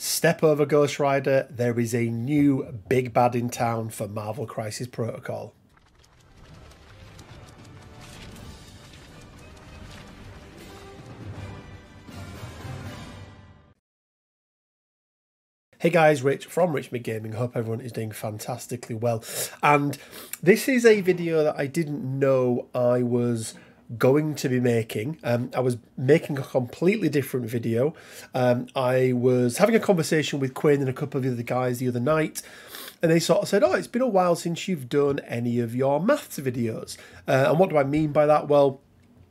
Step over Ghost Rider, there is a new big bad in town for Marvel Crisis Protocol. Hey guys, Rich from Richmid Gaming. Hope everyone is doing fantastically well. And this is a video that I didn't know I was going to be making. Um, I was making a completely different video. Um, I was having a conversation with Quinn and a couple of the other guys the other night, and they sort of said, "Oh, it's been a while since you've done any of your maths videos." Uh, and what do I mean by that? Well,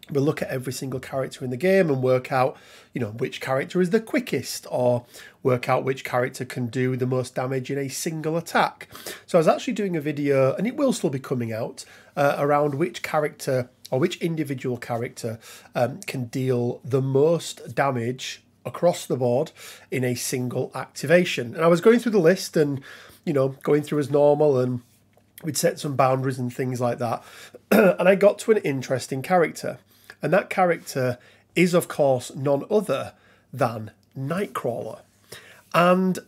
we'll look at every single character in the game and work out, you know, which character is the quickest or work out which character can do the most damage in a single attack. So I was actually doing a video, and it will still be coming out, uh, around which character or which individual character um, can deal the most damage across the board in a single activation. And I was going through the list and, you know, going through as normal and we'd set some boundaries and things like that. and I got to an interesting character. And that character is, of course, none other than Nightcrawler. And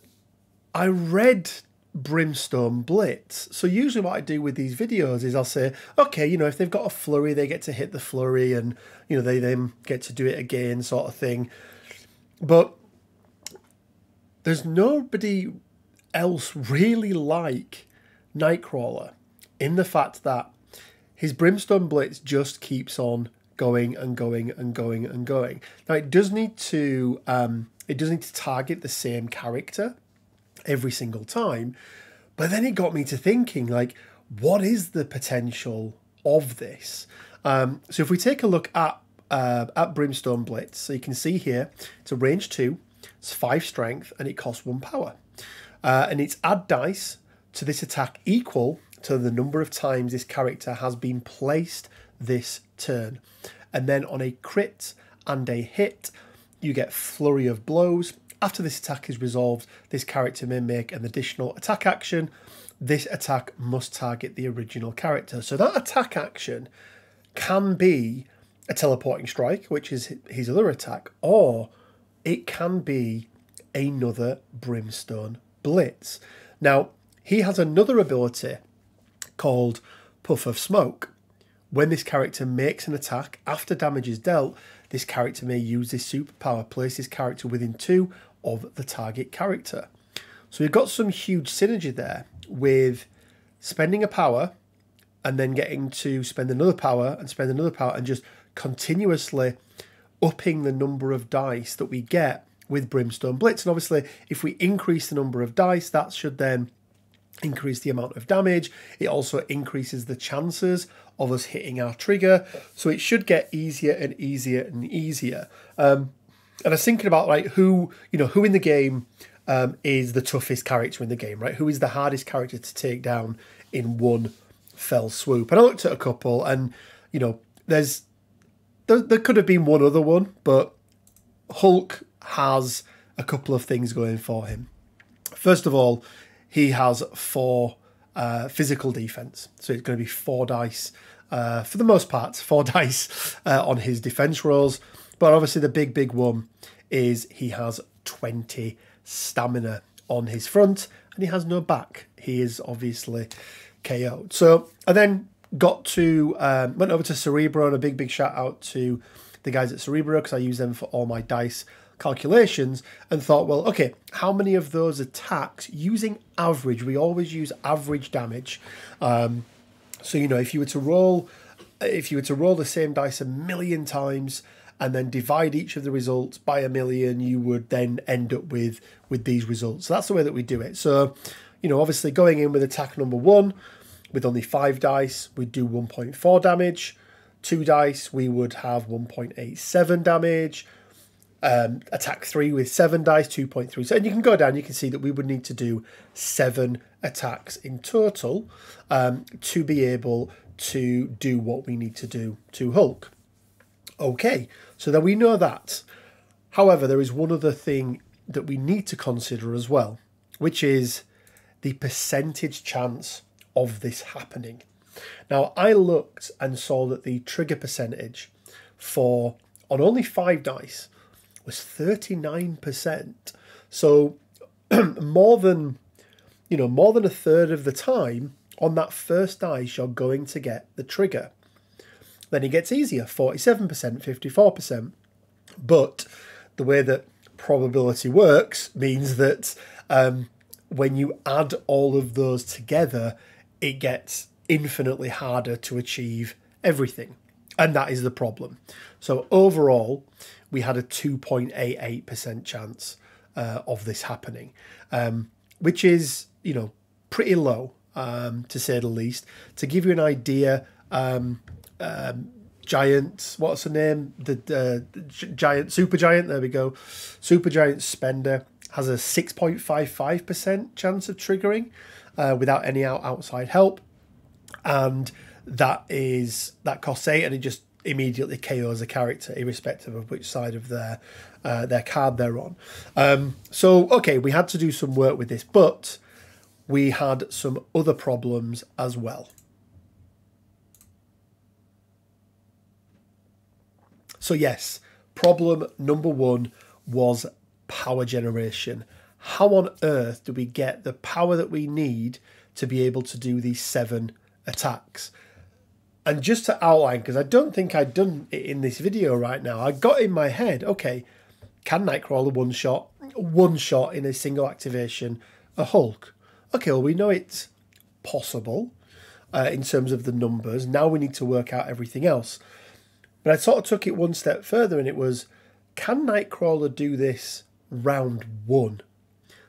I read Brimstone Blitz. So usually what I do with these videos is I'll say, okay, you know, if they've got a flurry, they get to hit the flurry and, you know, they then get to do it again sort of thing. But there's nobody else really like Nightcrawler in the fact that his Brimstone Blitz just keeps on going and going and going and going. Now it does need to um, it does need to target the same character every single time, but then it got me to thinking like, what is the potential of this? Um, so if we take a look at uh, at Brimstone Blitz, so you can see here it's a range two, it's five strength, and it costs one power, uh, and it's add dice to this attack equal to the number of times this character has been placed this turn. And then on a crit and a hit, you get Flurry of Blows. After this attack is resolved, this character may make an additional attack action. This attack must target the original character. So that attack action can be a teleporting strike, which is his other attack, or it can be another Brimstone Blitz. Now, he has another ability called Puff of Smoke. When this character makes an attack after damage is dealt, this character may use this superpower, place this character within two of the target character. So we've got some huge synergy there with spending a power and then getting to spend another power and spend another power and just continuously upping the number of dice that we get with Brimstone Blitz. And obviously, if we increase the number of dice, that should then increase the amount of damage. It also increases the chances of us hitting our trigger. So it should get easier and easier and easier. Um, and I was thinking about like who, you know, who in the game um, is the toughest character in the game, right? Who is the hardest character to take down in one fell swoop? And I looked at a couple and, you know, there's, there, there could have been one other one, but Hulk has a couple of things going for him. First of all, he has four uh, physical defense. So it's going to be four dice uh, for the most part, four dice uh, on his defense rolls. But obviously, the big, big one is he has 20 stamina on his front and he has no back. He is obviously KO'd. So I then got to, um, went over to Cerebro and a big, big shout out to the guys at Cerebro because I use them for all my dice calculations and thought, well, okay, how many of those attacks using average? We always use average damage. Um, so you know, if you were to roll, if you were to roll the same dice a million times and then divide each of the results by a million, you would then end up with with these results. So that's the way that we do it. So, you know, obviously going in with attack number one with only five dice, we'd do 1.4 damage. Two dice, we would have 1.87 damage um, attack three with seven dice, 2.3. So, and you can go down, you can see that we would need to do seven attacks in total um, to be able to do what we need to do to Hulk. Okay, so then we know that. However, there is one other thing that we need to consider as well, which is the percentage chance of this happening. Now, I looked and saw that the trigger percentage for on only five dice was 39%. So more than you know more than a third of the time on that first dice you're going to get the trigger. Then it gets easier, 47%, 54%. But the way that probability works means that um, when you add all of those together, it gets infinitely harder to achieve everything. And that is the problem. So overall, we had a 2.88% chance uh, of this happening, um, which is, you know, pretty low, um, to say the least. To give you an idea, um, um giant, what's the name? The uh, giant, super giant, there we go. Super giant spender has a 6.55% chance of triggering uh, without any out- outside help. And that is that costs eight and it just immediately KOs a character, irrespective of which side of their uh, their card they're on. Um, so okay, we had to do some work with this, but we had some other problems as well. So yes, problem number one was power generation. How on earth do we get the power that we need to be able to do these seven attacks? And just to outline, because I don't think I'd done it in this video right now, I got in my head, okay, can Nightcrawler one shot, one shot in a single activation, a Hulk? Okay, well, we know it's possible uh, in terms of the numbers. Now we need to work out everything else. But I sort of took it one step further and it was, can Nightcrawler do this round one?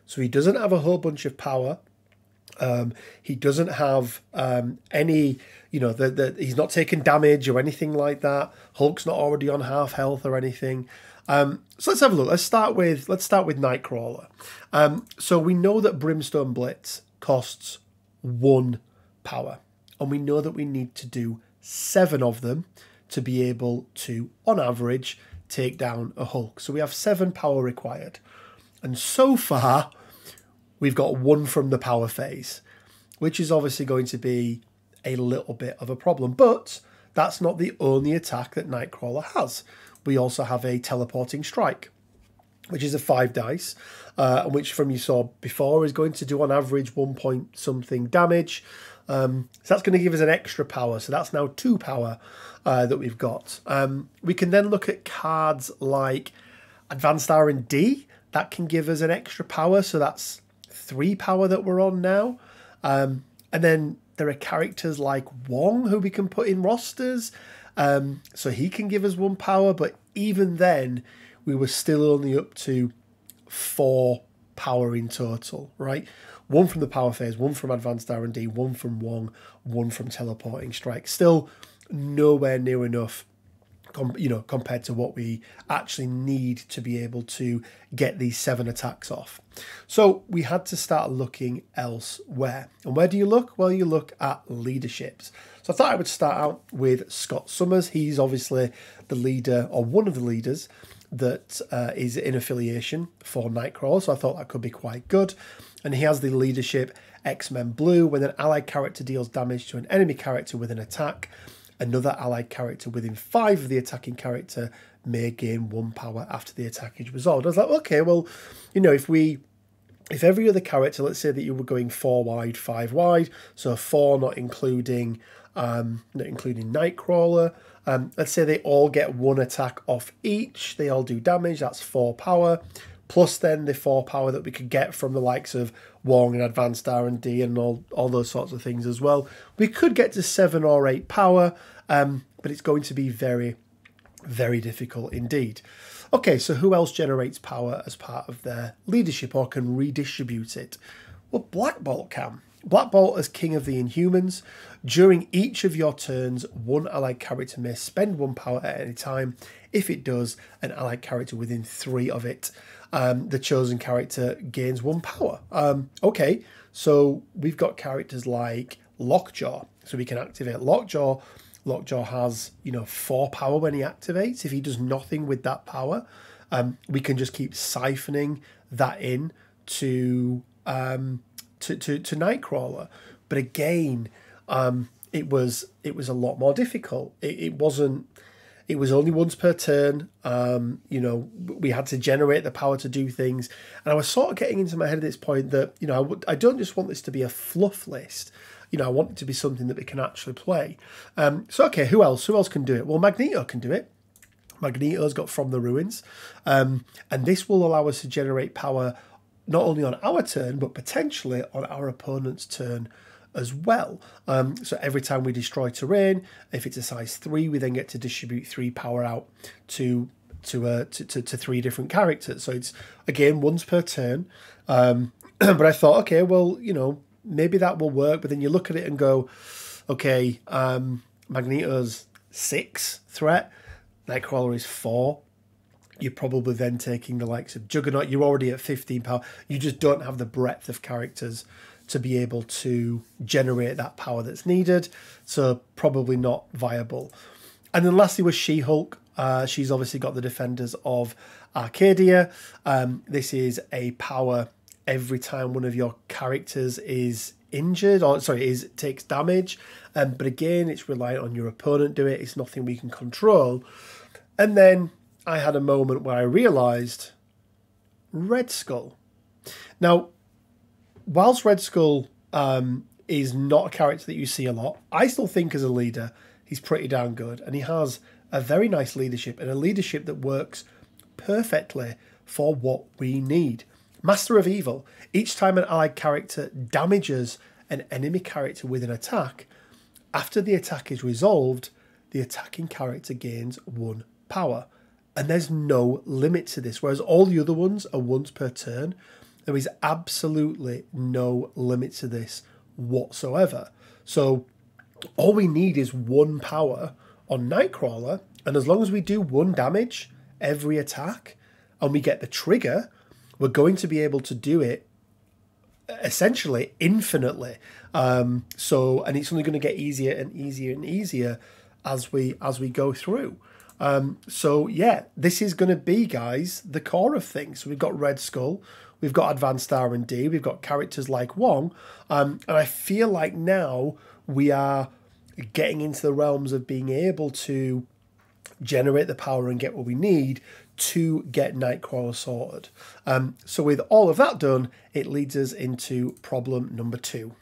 So he doesn't have a whole bunch of power. Um, he doesn't have um, any, you know, the, the, he's not taking damage or anything like that. Hulk's not already on half health or anything. Um, so let's have a look. Let's start with let's start with Nightcrawler. Um, so we know that Brimstone Blitz costs one power, and we know that we need to do seven of them to be able to, on average, take down a Hulk. So we have seven power required, and so far we've got one from the power phase, which is obviously going to be a little bit of a problem. But that's not the only attack that Nightcrawler has. We also have a teleporting strike, which is a five dice, uh, which from you saw before is going to do on average one point something damage. Um, so that's going to give us an extra power. So that's now two power uh, that we've got. Um, we can then look at cards like Advanced R&D. That can give us an extra power. So that's three power that we're on now. Um, and then there are characters like Wong who we can put in rosters. Um, so he can give us one power, but even then, we were still only up to four power in total, right? One from the power phase, one from advanced R&D, one from Wong, one from teleporting strike. Still nowhere near enough you know, compared to what we actually need to be able to get these seven attacks off. So we had to start looking elsewhere. And where do you look? Well, you look at leaderships. So I thought I would start out with Scott Summers. He's obviously the leader or one of the leaders that uh, is in affiliation for Nightcrawler. So I thought that could be quite good. And he has the leadership X Men Blue. When an allied character deals damage to an enemy character with an attack, Another allied character within five of the attacking character may gain one power after the attack is resolved. I was like, okay, well, you know, if we if every other character, let's say that you were going four wide, five wide, so four not including um, not including Nightcrawler, um, let's say they all get one attack off each, they all do damage, that's four power plus then the four power that we could get from the likes of Wong and Advanced R&D and all, all those sorts of things as well. We could get to seven or eight power, um, but it's going to be very, very difficult indeed. Okay, so who else generates power as part of their leadership or can redistribute it? Well, Black Bolt can. Black Bolt as King of the Inhumans. During each of your turns, one allied character may spend one power at any time. If it does, an allied character within three of it um, the chosen character gains one power. Um, okay, so we've got characters like Lockjaw, so we can activate Lockjaw. Lockjaw has you know four power when he activates. If he does nothing with that power, um, we can just keep siphoning that in to um, to, to to Nightcrawler. But again, um, it was it was a lot more difficult. It, it wasn't it was only once per turn. Um, you know, we had to generate the power to do things, and I was sort of getting into my head at this point that you know I w- I don't just want this to be a fluff list. You know, I want it to be something that we can actually play. Um, so okay, who else? Who else can do it? Well, Magneto can do it. Magneto's got From the Ruins, um, and this will allow us to generate power not only on our turn but potentially on our opponent's turn as well. Um, so every time we destroy terrain, if it's a size three, we then get to distribute three power out to to uh, to, to, to three different characters. So it's again once per turn. Um, but I thought, okay, well, you know, maybe that will work. But then you look at it and go, okay, um, Magneto's six threat, Nightcrawler is four. You're probably then taking the likes of Juggernaut. You're already at 15 power. You just don't have the breadth of characters to be able to generate that power that's needed. So probably not viable. And then lastly was She Hulk. Uh, she's obviously got the defenders of Arcadia. Um, this is a power every time one of your characters is injured or sorry is takes damage. Um, but again, it's reliant on your opponent do it. It's nothing we can control. And then I had a moment where I realised Red Skull. Now, whilst Red Skull um, is not a character that you see a lot, I still think as a leader he's pretty damn good, and he has a very nice leadership and a leadership that works perfectly for what we need. Master of Evil. Each time an allied character damages an enemy character with an attack, after the attack is resolved, the attacking character gains one power. And there's no limit to this, whereas all the other ones are once per turn. There is absolutely no limit to this whatsoever. So all we need is one power on Nightcrawler, and as long as we do one damage every attack and we get the trigger, we're going to be able to do it essentially infinitely. Um, so, and it's only going to get easier and easier and easier as we as we go through. Um, so yeah, this is going to be, guys, the core of things. We've got Red Skull, we've got advanced R and D, we've got characters like Wong, um, and I feel like now we are getting into the realms of being able to generate the power and get what we need to get Nightcrawler sorted. Um, so with all of that done, it leads us into problem number two.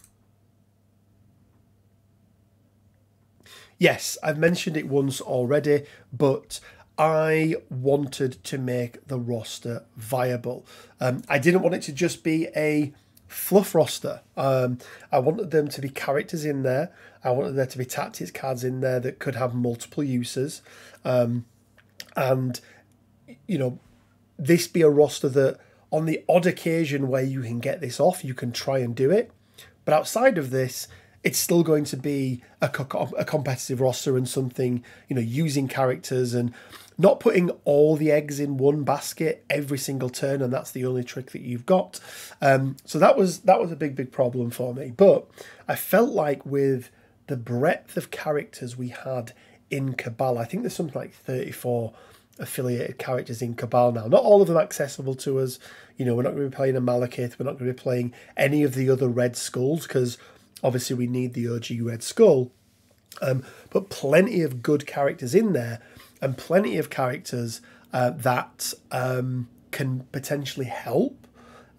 Yes, I've mentioned it once already, but I wanted to make the roster viable. Um, I didn't want it to just be a fluff roster. Um, I wanted them to be characters in there. I wanted there to be tactics cards in there that could have multiple uses. Um, and, you know, this be a roster that on the odd occasion where you can get this off, you can try and do it. But outside of this, it's still going to be a, a competitive roster and something, you know, using characters and not putting all the eggs in one basket every single turn, and that's the only trick that you've got. Um, so that was that was a big, big problem for me. But I felt like with the breadth of characters we had in Cabal, I think there's something like 34 affiliated characters in Cabal now. Not all of them accessible to us. You know, we're not going to be playing a Malekith. We're not going to be playing any of the other Red Skulls because obviously we need the OG Red Skull. Um, but plenty of good characters in there and plenty of characters uh, that um, can potentially help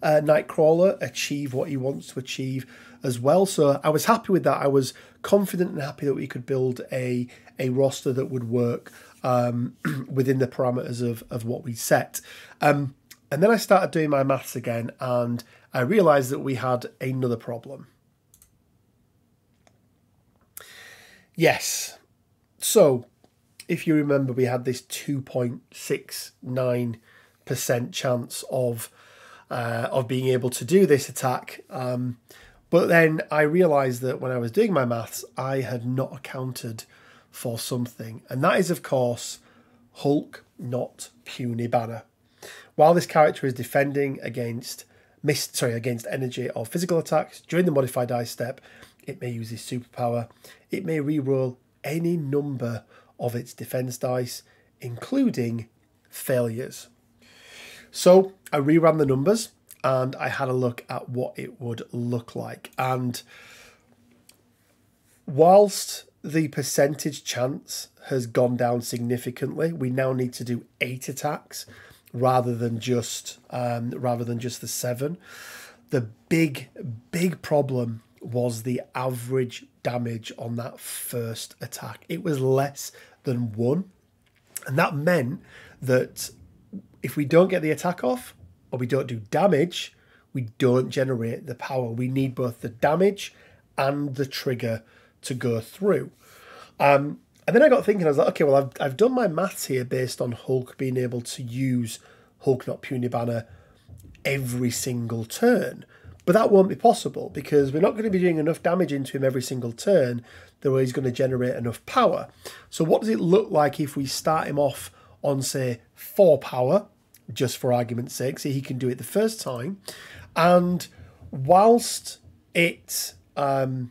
uh, Nightcrawler achieve what he wants to achieve as well. So I was happy with that. I was confident and happy that we could build a a roster that would work um, within the parameters of of what we set. Um, and then I started doing my maths again, and I realised that we had another problem. Yes. So, if you remember, we had this 2.69% chance of uh, of being able to do this attack. Um, but then I realised that when I was doing my maths, I had not accounted for something, and that is, of course, Hulk, not Puny Banner. While this character is defending against mist, sorry, against energy or physical attacks during the modify dice step, it may use his superpower. It may reroll any number of its defense dice, including failures. So I reran the numbers and I had a look at what it would look like. And whilst the percentage chance has gone down significantly. We now need to do eight attacks rather than just um, rather than just the seven. The big big problem was the average damage on that first attack. It was less than one, and that meant that if we don't get the attack off or we don't do damage, we don't generate the power. We need both the damage and the trigger to go through. Um, and then I got thinking, I was like, okay, well, I've, I've done my maths here based on Hulk being able to use Hulk Not Puny Banner every single turn. But that won't be possible because we're not going to be doing enough damage into him every single turn that he's going to generate enough power. So what does it look like if we start him off on, say, 4 power, just for argument's sake, so he can do it the first time. And whilst it um,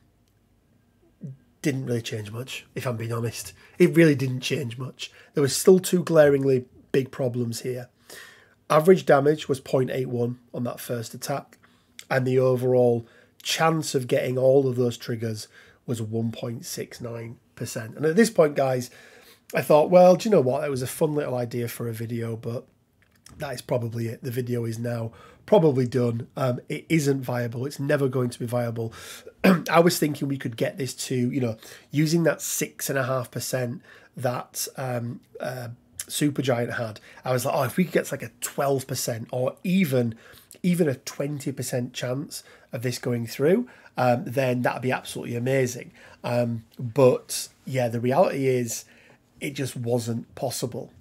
didn't really change much, if I'm being honest. It really didn't change much. There were still two glaringly big problems here. Average damage was 0.81 on that first attack, and the overall chance of getting all of those triggers was 1.69%. And at this point, guys, I thought, well, do you know what? It was a fun little idea for a video, but that is probably it. The video is now probably done. Um, it isn't viable. It's never going to be viable. I was thinking we could get this to, you know, using that six and a half percent that um, uh, Supergiant had. I was like, oh, if we could get to like a twelve percent or even even a twenty percent chance of this going through, um, then that'd be absolutely amazing. Um, but yeah, the reality is, it just wasn't possible.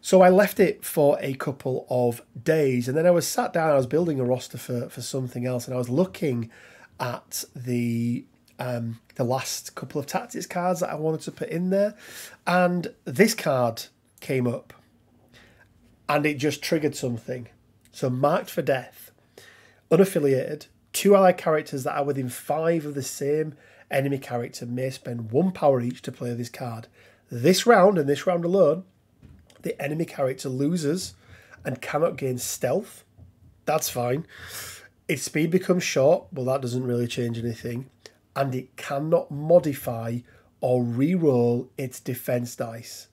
So I left it for a couple of days, and then I was sat down. I was building a roster for for something else, and I was looking at the um, the last couple of tactics cards that I wanted to put in there, and this card came up, and it just triggered something. So marked for death, unaffiliated, two allied characters that are within five of the same enemy character may spend one power each to play this card. This round and this round alone, the enemy character loses and cannot gain stealth. That's fine. Its speed becomes short, well, that doesn't really change anything. And it cannot modify or re-roll its defense dice.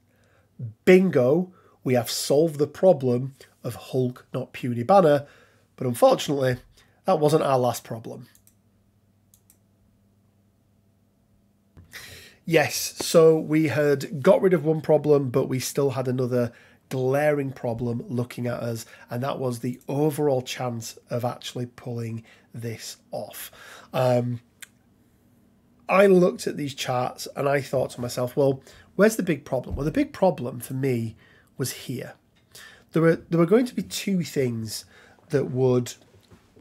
Bingo, we have solved the problem of Hulk not puny banner, but unfortunately, that wasn't our last problem. Yes, so we had got rid of one problem, but we still had another glaring problem looking at us, and that was the overall chance of actually pulling this off. Um, I looked at these charts and I thought to myself, well, where's the big problem? Well, the big problem for me was here. There were there were going to be two things that would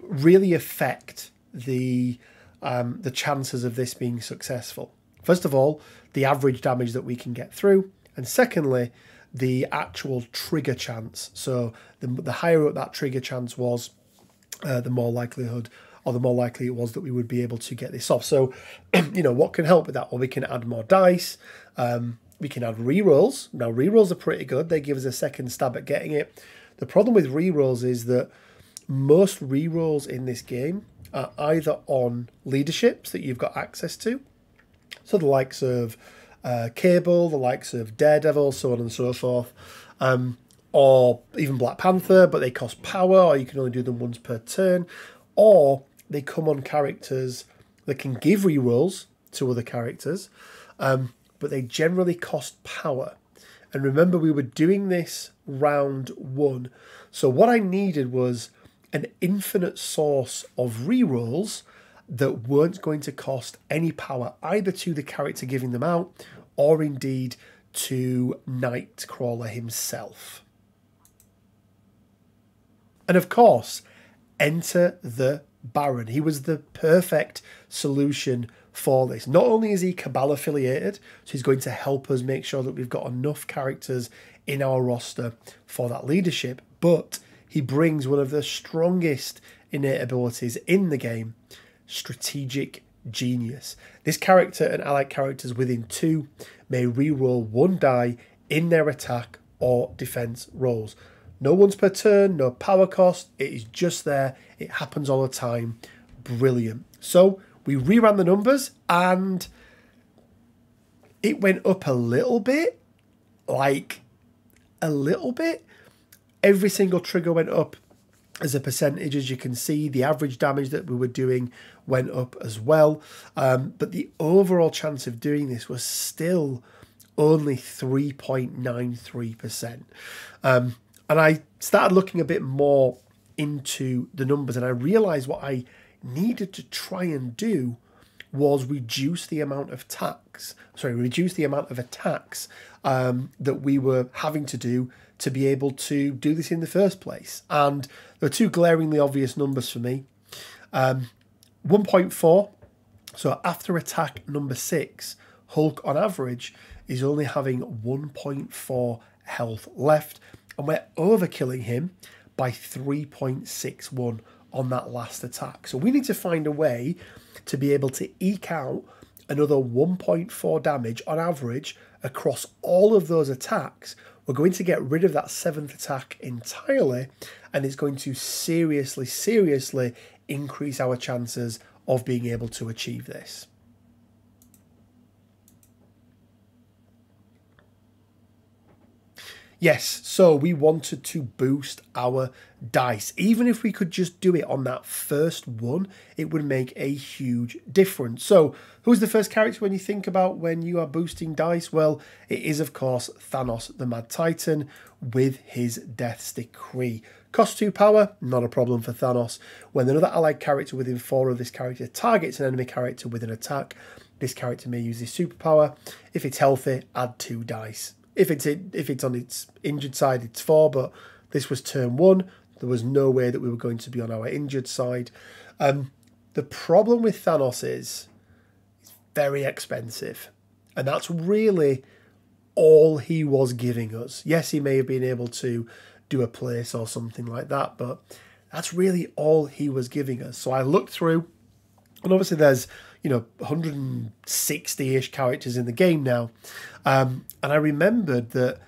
really affect the um, the chances of this being successful. First of all, the average damage that we can get through, and secondly, the actual trigger chance. So the, the higher up that trigger chance was, uh, the more likelihood or the more likely it was that we would be able to get this off. So, you know, what can help with that? Well, we can add more dice. Um, we can add rerolls. Now, rerolls are pretty good. They give us a second stab at getting it. The problem with rerolls is that most rerolls in this game are either on leaderships that you've got access to, so the likes of uh, Cable, the likes of Daredevil, so on and so forth, um, or even Black Panther, but they cost power, or you can only do them once per turn, or they come on characters that can give rerolls to other characters, um, but they generally cost power. And remember, we were doing this round one. So what I needed was an infinite source of rerolls that weren't going to cost any power either to the character giving them out or indeed to Nightcrawler himself. And of course, enter the Baron. He was the perfect solution for this. Not only is he Cabal affiliated, so he's going to help us make sure that we've got enough characters in our roster for that leadership, but he brings one of the strongest innate abilities in the game strategic genius. This character and allied characters within two may re-roll one die in their attack or defense rolls. No ones per turn, no power cost, it is just there, it happens all the time. Brilliant. So we reran the numbers and it went up a little bit, like a little bit. Every single trigger went up as a percentage, as you can see, the average damage that we were doing went up as well. Um, but the overall chance of doing this was still only 3.93%. Um, and I started looking a bit more into the numbers and I realized what I needed to try and do was reduce the amount of tax, sorry, reduce the amount of attacks um, that we were having to do to be able to do this in the first place. And there are two glaringly obvious numbers for me. Um, 1.4, so after attack number six, Hulk on average is only having 1.4 health left, and we're overkilling him by 3.61 on that last attack. So we need to find a way to be able to eke out another 1.4 damage on average across all of those attacks we're going to get rid of that seventh attack entirely, and it's going to seriously, seriously increase our chances of being able to achieve this. Yes, so we wanted to boost our dice. Even if we could just do it on that first one, it would make a huge difference. So, who's the first character when you think about when you are boosting dice? Well, it is, of course, Thanos the Mad Titan with his Death's Decree. Cost 2 power, not a problem for Thanos. When another allied character within 4 of this character targets an enemy character with an attack, this character may use this superpower. If it's healthy, add 2 dice. If it's if it's on its injured side, it's four. But this was turn one. There was no way that we were going to be on our injured side. Um, the problem with Thanos is it's very expensive, and that's really all he was giving us. Yes, he may have been able to do a place or something like that, but that's really all he was giving us. So I looked through, and obviously there's you know 160-ish characters in the game now. Um, and i remembered that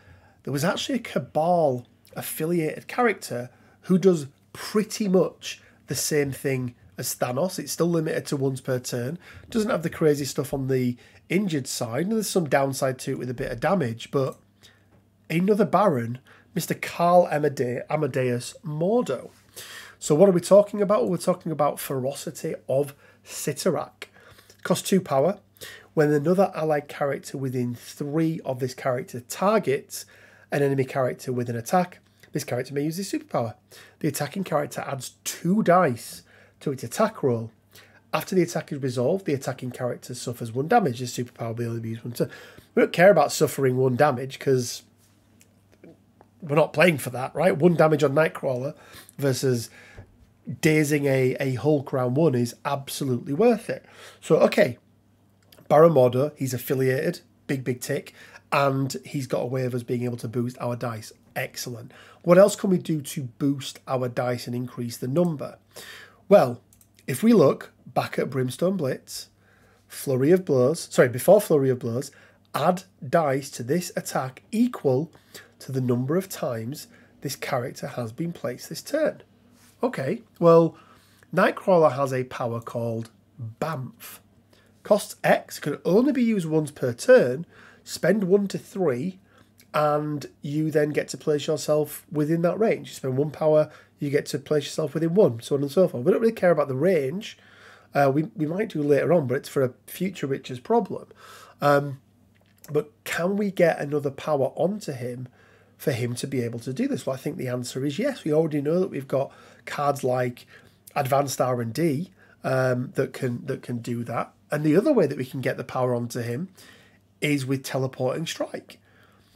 there was actually a cabal affiliated character who does pretty much the same thing as thanos. It's still limited to once per turn. Doesn't have the crazy stuff on the injured side. And there's some downside to it with a bit of damage but another baron mr Karl Amade- amadeus mordo. So what are we talking about? We're talking about ferocity of Cyttorak. Cost 2 power. When another allied character within 3 of this character targets an enemy character with an attack, this character may use this superpower. The attacking character adds 2 dice to its attack roll. After the attack is resolved, the attacking character suffers 1 damage. This superpower will only be used once. We don't care about suffering 1 damage because we're not playing for that, right? 1 damage on Nightcrawler versus dazing a, a Hulk round one is absolutely worth it. So, okay, Baron he's affiliated, big, big tick, and he's got a way of us being able to boost our dice. Excellent. What else can we do to boost our dice and increase the number? Well, if we look back at Brimstone Blitz, Flurry of Blows, sorry, before Flurry of Blows, add dice to this attack equal to the number of times this character has been placed this turn. Okay, well, Nightcrawler has a power called Bamf. Costs X, can only be used once per turn, spend 1 to 3, and you then get to place yourself within that range. You spend 1 power, you get to place yourself within 1, so on and so forth. We don't really care about the range. Uh, we, we might do later on, but it's for a future Rich's problem. Um, but can we get another power onto him for him to be able to do this? Well, I think the answer is yes. We already know that we've got cards like Advanced R and D um, that can that can do that. And the other way that we can get the power onto him is with teleporting strike.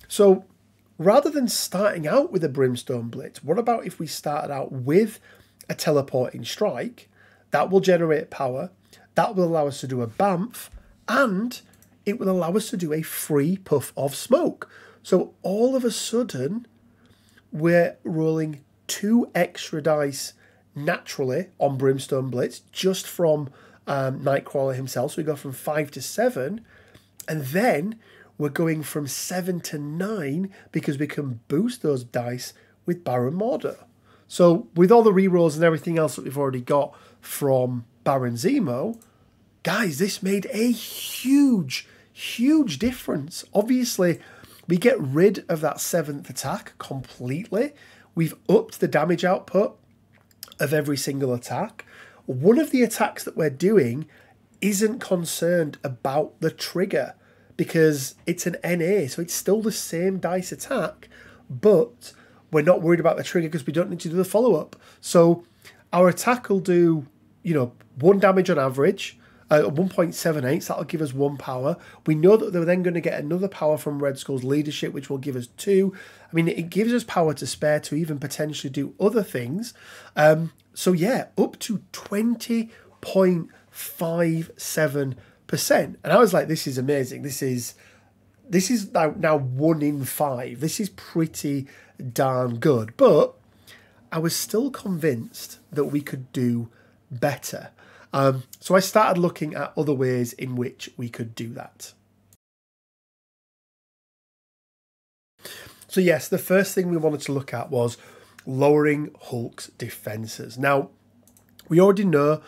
So rather than starting out with a brimstone blitz, what about if we started out with a teleporting strike? That will generate power. That will allow us to do a bamf, and it will allow us to do a free puff of smoke. So all of a sudden, we're rolling two extra dice naturally on Brimstone Blitz just from um, Nightcrawler himself. So we go from five to seven, and then we're going from seven to nine because we can boost those dice with Baron Mordo. So with all the rerolls and everything else that we've already got from Baron Zemo, guys, this made a huge, huge difference. Obviously, we get rid of that seventh attack completely. We've upped the damage output of every single attack. One of the attacks that we're doing isn't concerned about the trigger because it's an NA, so it's still the same dice attack, but we're not worried about the trigger because we don't need to do the follow up. So our attack will do, you know, one damage on average. Uh, 1.78, so that'll give us one power. We know that they're then going to get another power from Red Skull's leadership, which will give us two. I mean, it gives us power to spare to even potentially do other things. Um, so, yeah, up to 20.57%. And I was like, this is amazing. This is. This is now, now one in five. This is pretty darn good. But I was still convinced that we could do better. Um, so I started looking at other ways in which we could do that. So, yes, the first thing we wanted to look at was lowering Hulk's defences. Now, we already know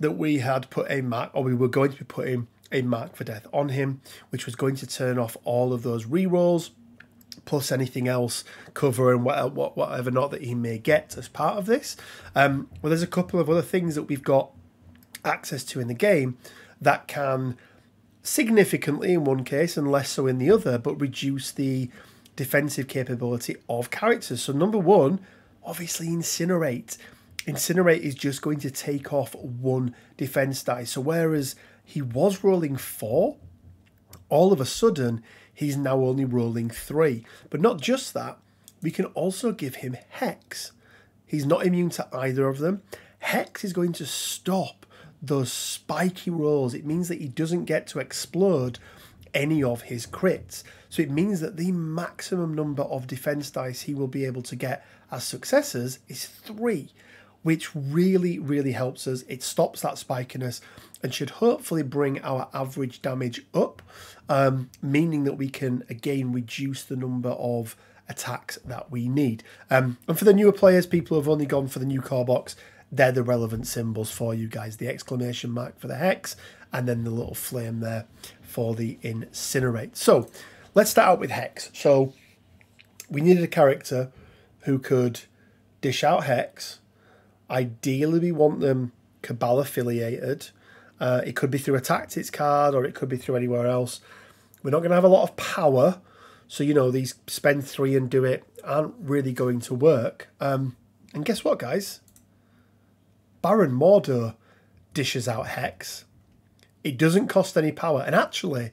that we had put a mark, or we were going to be putting a mark for death on him, which was going to turn off all of those rerolls plus anything else cover and what, what, whatever not that he may get as part of this. Um, well, there's a couple of other things that we've got access to in the game that can significantly in one case and less so in the other, but reduce the defensive capability of characters. So number one, obviously incinerate. Incinerate is just going to take off one defense die. So whereas he was rolling four, all of a sudden he's now only rolling three. But not just that, we can also give him Hex. He's not immune to either of them. Hex is going to stop those spiky rolls. It means that he doesn't get to explode any of his crits. So it means that the maximum number of defense dice he will be able to get as successors is three, which really, really helps us. It stops that spikiness and should hopefully bring our average damage up um, meaning that we can again reduce the number of attacks that we need. Um, and for the newer players, people who have only gone for the new core box, they're the relevant symbols for you guys. The exclamation mark for the hex, and then the little flame there for the incinerate. So let's start out with hex. So we needed a character who could dish out hex. Ideally, we want them Cabal affiliated. Uh, it could be through a tactics card or it could be through anywhere else. We're not going to have a lot of power. So, you know, these spend three and do it aren't really going to work. Um, and guess what, guys? Baron Mordo dishes out Hex. It doesn't cost any power. And actually,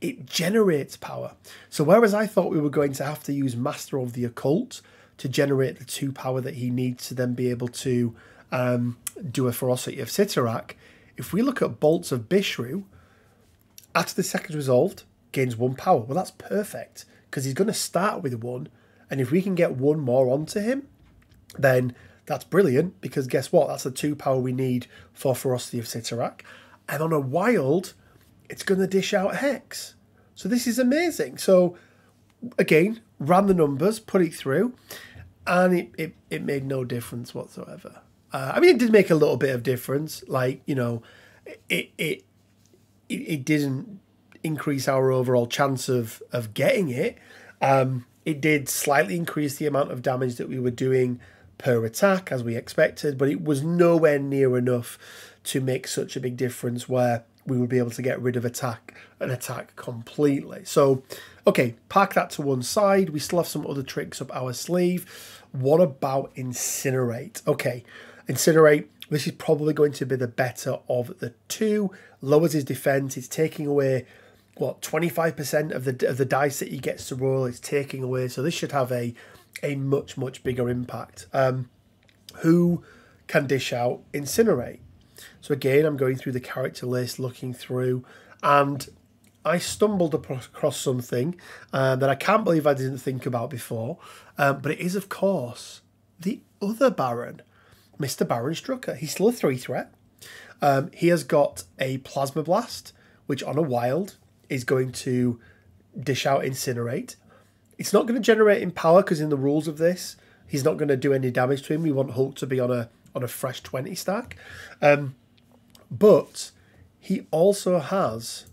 it generates power. So whereas I thought we were going to have to use Master of the Occult to generate the two power that he needs to then be able to um, do a Ferocity of Cyttorak, if we look at Bolts of Bishru, after the second resolved, gains one power. Well, that's perfect because he's going to start with one. And if we can get one more onto him, then that's brilliant because guess what? That's the two power we need for Ferocity of Cyttorak. And on a wild, it's going to dish out Hex. So this is amazing. So again, ran the numbers, put it through, and it, it, it made no difference whatsoever. Uh, I mean, it did make a little bit of difference. Like, you know, it, it, it, it didn't increase our overall chance of of getting it. Um, it did slightly increase the amount of damage that we were doing per attack as we expected, but it was nowhere near enough to make such a big difference where we would be able to get rid of attack an attack completely. So, okay, park that to one side. We still have some other tricks up our sleeve. What about incinerate? Okay, incinerate. This is probably going to be the better of the two. Lowers his defense. It's taking away what 25% of the of the dice that he gets to roll is taking away so this should have a a much much bigger impact. Um who can dish out incinerate? So again i'm going through the character list looking through and i stumbled across something uh, that i can't believe i didn't think about before. Um, but it is of course the other baron mr baron strucker. He's still a three threat. Um, he has got a plasma blast which on a wild is going to dish out incinerate. It's not going to generate in power because in the rules of this, he's not going to do any damage to him. We want Hulk to be on a on a fresh twenty stack, um, but he also has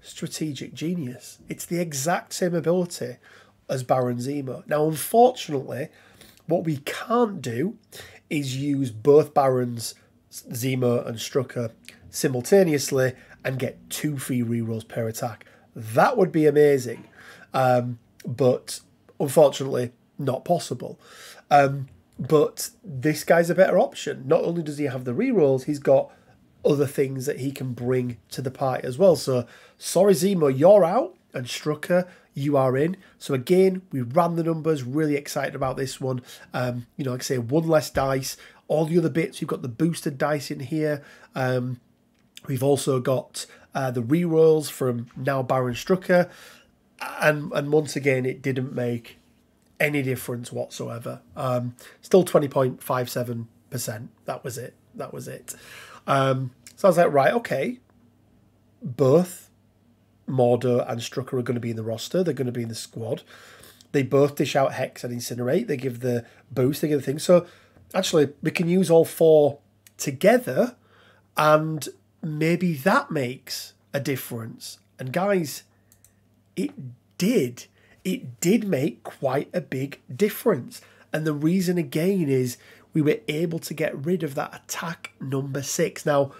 strategic genius. It's the exact same ability as Baron Zemo. Now, unfortunately, what we can't do is use both Barons, Zemo and Strucker, simultaneously and get two free rerolls per attack. That would be amazing, um, but unfortunately, not possible. Um, but this guy's a better option. Not only does he have the rerolls, he's got other things that he can bring to the party as well. So, sorry, Zemo, you're out, and Strucker, you are in. So, again, we ran the numbers, really excited about this one. Um, you know, like I say, one less dice. All the other bits, you've got the boosted dice in here. Um, we've also got uh, the rerolls from now Baron Strucker. And, and once again, it didn't make any difference whatsoever. Um, still 20.57%. That was it. That was it. Um, so I was like, right, okay. Both Mordo and Strucker are going to be in the roster. They're going to be in the squad. They both dish out Hex and Incinerate. They give the boost, they give the thing. So actually, we can use all four together, and maybe that makes a difference. And guys, it did. It did make quite a big difference. And the reason again is we were able to get rid of that attack number six. Now,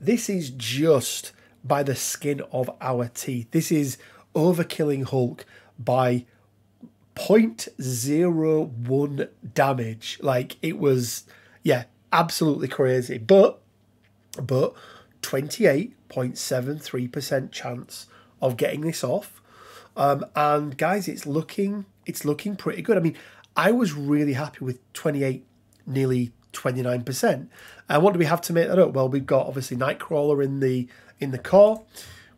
this is just by the skin of our teeth. This is overkilling Hulk by 0.01 damage. Like it was, yeah, absolutely crazy. But, but 28.73% chance of getting this off. Um, and guys, it's looking, it's looking pretty good. I mean, I was really happy with 28 nearly 29%. And what do we have to make that up? Well, we've got obviously Nightcrawler in the in the core.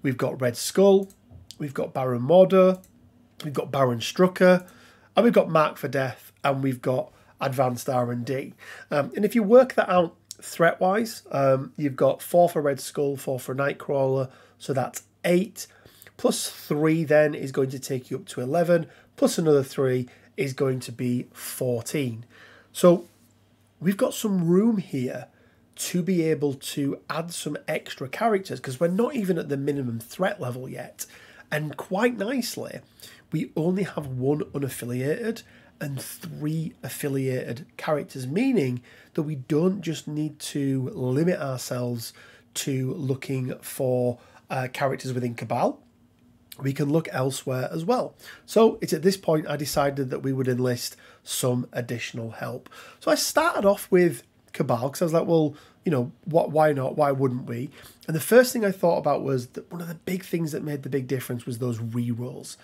We've got Red Skull. We've got Baron Mordo. We've got Baron Strucker. And we've got Mark for Death. And we've got Advanced R&D. Um, and if you work that out threat-wise, um, you've got four for Red Skull, four for Nightcrawler. So that's eight. Plus three then is going to take you up to 11. Plus another three is going to be 14. So we've got some room here to be able to add some extra characters because we're not even at the minimum threat level yet. And quite nicely, we only have one unaffiliated and three affiliated characters, meaning that we don't just need to limit ourselves to looking for uh, characters within Cabal. We can look elsewhere as well. So it's at this point I decided that we would enlist some additional help. So I started off with Cabal because I was like, well, you know, what? Why not? Why wouldn't we? And the first thing I thought about was that one of the big things that made the big difference was those re-rolls.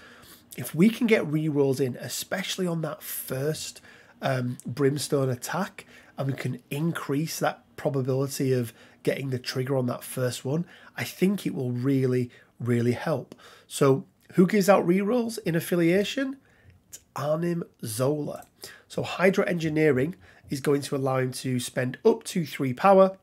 If we can get re-rolls in, especially on that first um, brimstone attack, and we can increase that probability of getting the trigger on that first one, I think it will really, really help. So, who gives out re-rolls in affiliation? It's Arnim Zola. So Hydra Engineering is going to allow him to spend up to three power,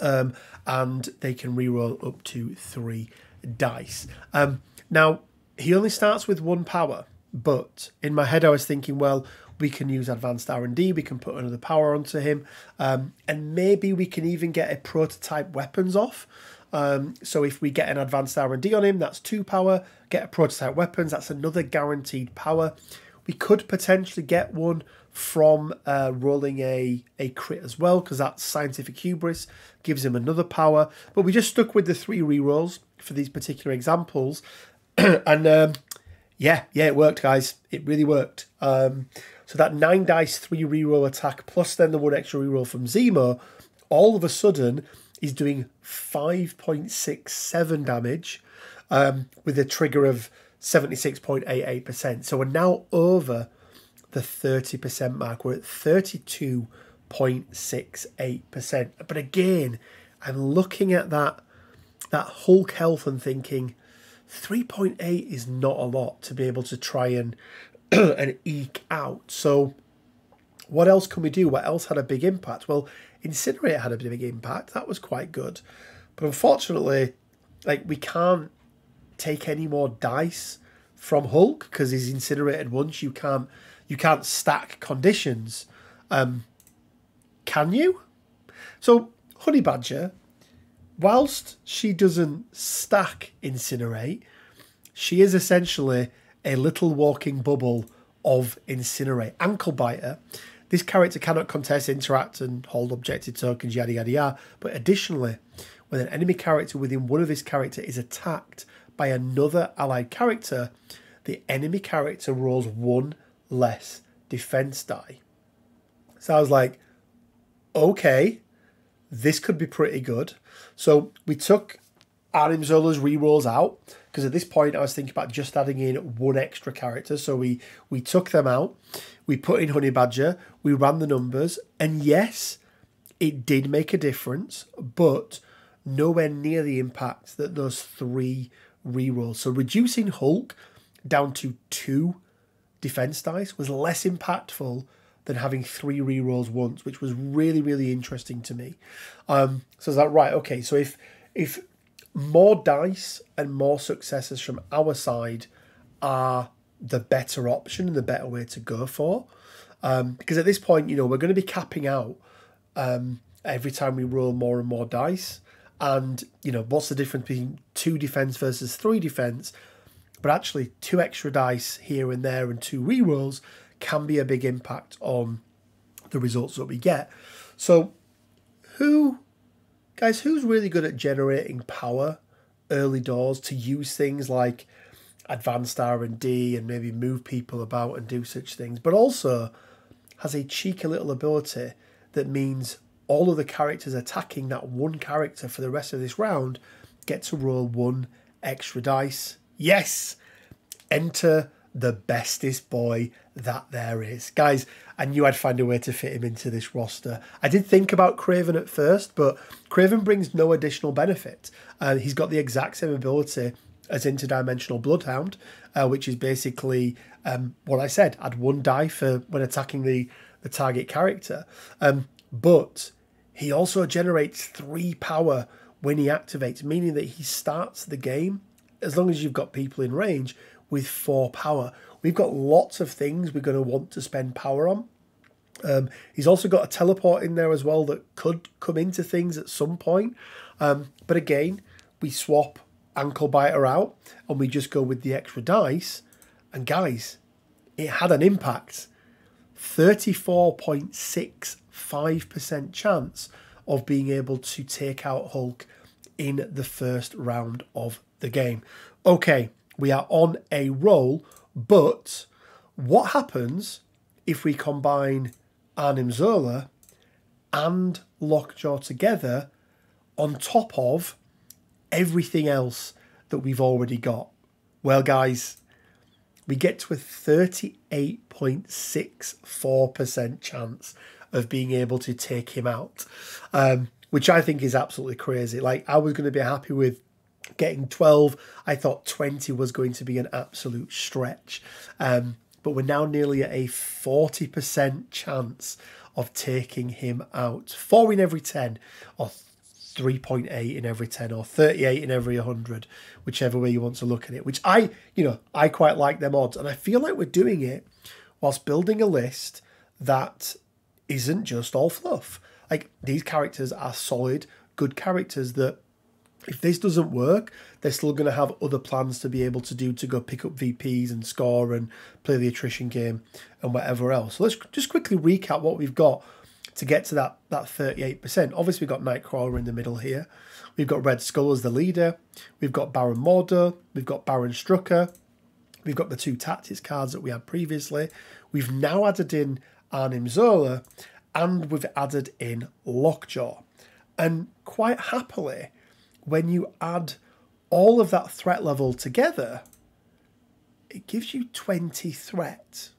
um, and they can reroll up to three dice. Um, now he only starts with one power, but in my head I was thinking, well, we can use advanced R&D, we can put another power onto him, um, and maybe we can even get a prototype weapons off. Um, so if we get an advanced R&D on him, that's two power. Get a prototype weapons, that's another guaranteed power. We could potentially get one from uh, rolling a, a crit as well, because that scientific hubris gives him another power. But we just stuck with the three rerolls for these particular examples. and um, yeah, yeah, it worked, guys. It really worked. Um, so that nine dice, three reroll attack, plus then the one extra reroll from Zemo, all of a sudden is doing 5.67 damage um, with a trigger of 76.88%. So we're now over the 30% mark. We're at 32.68%. But again, I'm looking at that that Hulk health and thinking 3.8 is not a lot to be able to try and and eke out. So what else can we do? What else had a big impact? Well, Incinerate had a bit big impact. That was quite good. But unfortunately, like we can't take any more dice from Hulk because he's incinerated once. You can't you can't stack conditions. Um, can you? So Honey Badger, whilst she doesn't stack incinerate, she is essentially a little walking bubble of incinerate. Ankle biter. This character cannot contest, interact, and hold objective tokens, yada yada yada. But additionally, when an enemy character within one of this character is attacked by another allied character, the enemy character rolls one less defense die. So I was like, okay, this could be pretty good. So we took Arnim Zola's rerolls out because at this point I was thinking about just adding in one extra character. So we we took them out, we put in Honey Badger, we ran the numbers, and yes, it did make a difference, but nowhere near the impact that those three rerolls. So reducing Hulk down to two defense dice was less impactful than having three rerolls once, which was really really interesting to me. Um, so I was like, right, okay, so if if more dice and more successes from our side are the better option and the better way to go for. Um, because at this point, you know, we're going to be capping out um, every time we roll more and more dice. And, you know, what's the difference between two defense versus three defense? But actually, two extra dice here and there and two rerolls can be a big impact on the results that we get. So, who guys, who's really good at generating power early doors to use things like advanced R&D and maybe move people about and do such things, but also has a cheeky little ability that means all of the characters attacking that one character for the rest of this round get to roll one extra dice. Yes! Enter the bestest boy that there is. Guys, I knew I'd find a way to fit him into this roster. I did think about Kraven at first, but Kraven brings no additional benefit. Uh, he's got the exact same ability as Interdimensional Bloodhound, uh, which is basically um, what I said. Add one die for when attacking the, the target character. Um, but he also generates three power when he activates, meaning that he starts the game, as long as you've got people in range, with four power. We've got lots of things we're going to want to spend power on. Um, he's also got a teleport in there as well that could come into things at some point. Um, but again, we swap ankle biter out and we just go with the extra dice. And guys, it had an impact 34.65% chance of being able to take out Hulk in the first round of the game. Okay, we are on a roll, but what happens if we combine Arnim Zola and Lockjaw together on top of everything else that we've already got? Well, guys, we get to a 38.64% chance of being able to take him out, um, which I think is absolutely crazy. Like, I was going to be happy with getting 12. I thought 20 was going to be an absolute stretch. Um, but we're now nearly at a 40% chance of taking him out. Four in every 10, or 3.8 in every 10, or 38 in every 100, whichever way you want to look at it. Which I, you know, I quite like them odds. And I feel like we're doing it whilst building a list that isn't just all fluff. Like these characters are solid, good characters that if this doesn't work, they're still going to have other plans to be able to do to go pick up VPs and score and play the attrition game and whatever else. So let's just quickly recap what we've got to get to that that 38%. Obviously, we've got Nightcrawler in the middle here. We've got Red Skull as the leader. We've got Baron Mordo. We've got Baron Strucker. We've got the two tactics cards that we had previously. We've now added in Arnim Zola and we've added in Lockjaw. And quite happily, when you add all of that threat level together, it gives you 20 threat.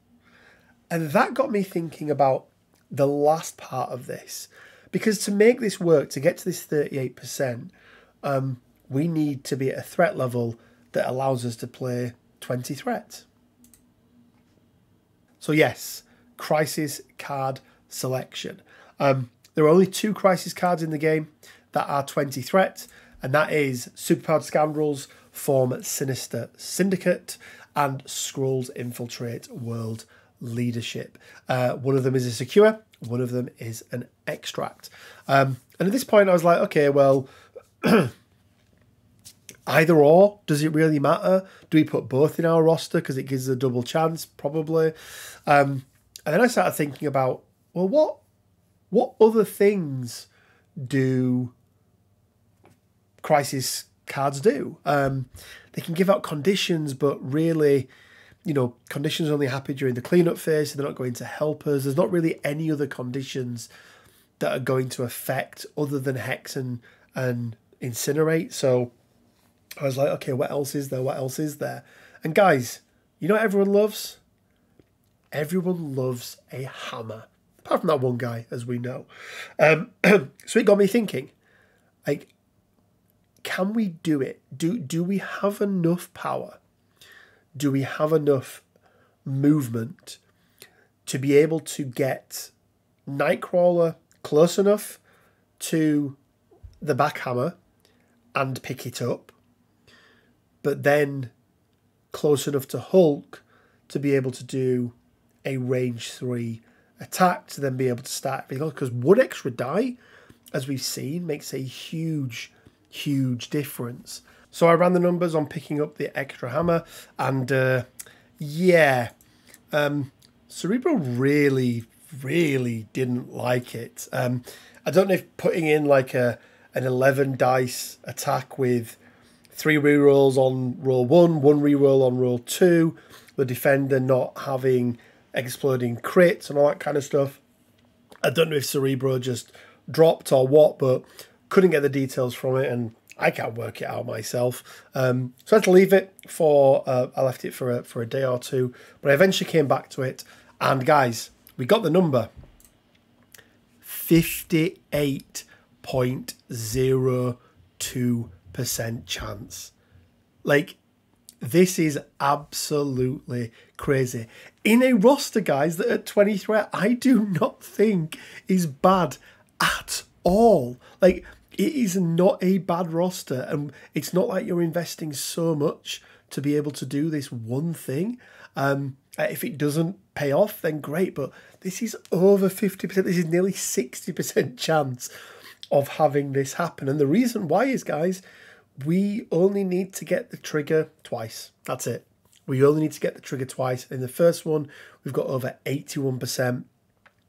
And that got me thinking about the last part of this. Because to make this work, to get to this 38%, um, we need to be at a threat level that allows us to play 20 threats. So, yes, crisis card selection. Um, there are only two crisis cards in the game that are 20 threats and that is Superpowered Scoundrels form Sinister Syndicate and Skrulls infiltrate world leadership. Uh, one of them is a secure, one of them is an extract. Um, and at this point, I was like, okay, well, Either or, does it really matter? Do we put both in our roster because it gives us a double chance? Probably. Um, and then I started thinking about, well, what what other things do crisis cards do? Um, they can give out conditions, but really, you know, conditions only happen during the cleanup phase, so they're not going to help us. There's not really any other conditions that are going to affect other than hex and, and incinerate. So I was like, okay, what else is there? What else is there? And guys, you know what everyone loves? Everyone loves a hammer. Apart from that one guy, as we know. Um, so it got me thinking, like, can we do it? Do do we have enough power? Do we have enough movement to be able to get Nightcrawler close enough to the backhammer and pick it up, but then close enough to Hulk to be able to do a range three attack to then be able to start because one extra die, as we've seen, makes a huge, huge difference. So I ran the numbers on picking up the extra hammer, and uh, yeah, um, Cerebro really, really didn't like it. Um, I don't know if putting in like a an eleven dice attack with three rerolls on roll one, one reroll on roll two, the defender not having exploding crits and all that kind of stuff. I don't know if Cerebro just dropped or what, but couldn't get the details from it, and I can't work it out myself. Um, so I had to leave it for. Uh, I left it for a, for a day or two, but I eventually came back to it. And guys, we got the number fifty-eight point zero two percent chance. Like, this is absolutely crazy. In a roster, guys, that at 23, I do not think is bad at all. Like, it is not a bad roster, and it's not like you're investing so much to be able to do this one thing. Um, if it doesn't pay off, then great, but this is over 50%. This is nearly 60% chance of having this happen. And the reason why is, guys, we only need to get the trigger twice. That's it. We only need to get the trigger twice. In the first one, we've got over 81%.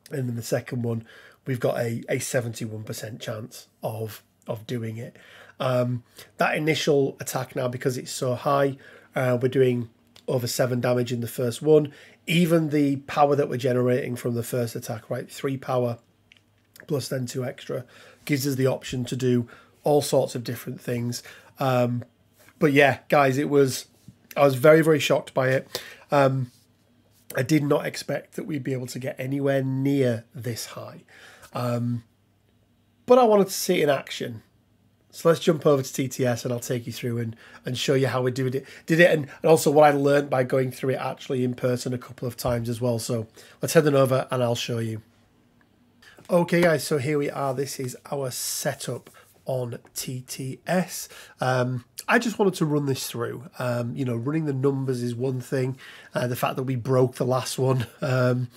And in the second one, we've got a, a 71% chance of, of doing it. Um, that initial attack now, because it's so high, uh, we're doing over 7 damage in the first one. Even the power that we're generating from the first attack, right? 3 power plus then 2 extra, gives us the option to do all sorts of different things. Um, but yeah, guys, it was I was very very shocked by it. Um, I did not expect that we'd be able to get anywhere near this high, um, but I wanted to see it in action. So let's jump over to TTS and I'll take you through and, and show you how we did it, did it, and, and also what I learned by going through it actually in person a couple of times as well. So let's head on over and I'll show you. Okay, guys, so here we are. This is our setup on TTS. Um, I just wanted to run this through. Um, you know, running the numbers is one thing. Uh, the fact that we broke the last one um,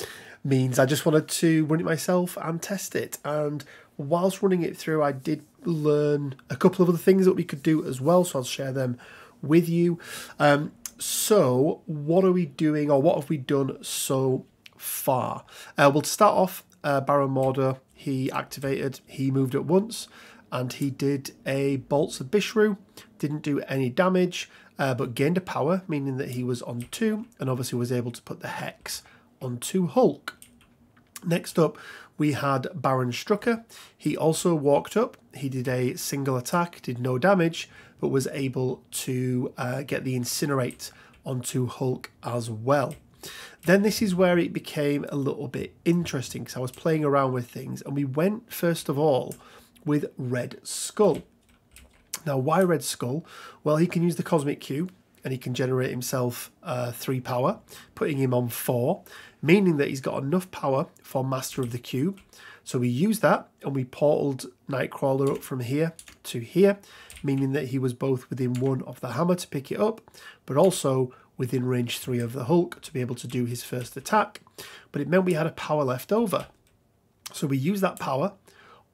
means I just wanted to run it myself and test it. And whilst running it through, I did learn a couple of other things that we could do as well. So I'll share them with you. Um, so, what are we doing, or what have we done so far? Uh, we'll start off. Uh, Baron Mordo, he activated, he moved at once and he did a Bolts of Bishru, didn't do any damage, uh, but gained a power, meaning that he was on two, and obviously was able to put the Hex onto Hulk. Next up, we had Baron Strucker. He also walked up, he did a single attack, did no damage, but was able to uh, get the Incinerate onto Hulk as well. Then this is where it became a little bit interesting because I was playing around with things and we went first of all with Red Skull. Now, why Red Skull? Well, he can use the Cosmic Cube and he can generate himself uh, three power, putting him on four, meaning that he's got enough power for Master of the Cube. So we used that and we portaled Nightcrawler up from here to here, meaning that he was both within one of the hammer to pick it up, but also within range three of the Hulk to be able to do his first attack. But it meant we had a power left over. So we used that power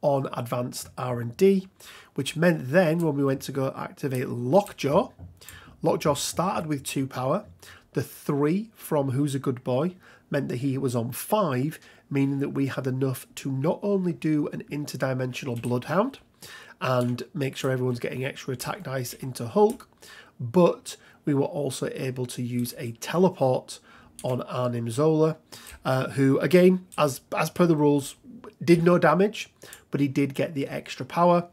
on advanced R&D, which meant then when we went to go activate Lockjaw, Lockjaw started with two power. The three from Who's a Good Boy meant that he was on five, meaning that we had enough to not only do an interdimensional Bloodhound and make sure everyone's getting extra attack dice into Hulk, but we were also able to use a teleport on Arnim Zola, uh, who again, as as per the rules, did no damage, but he did get the extra power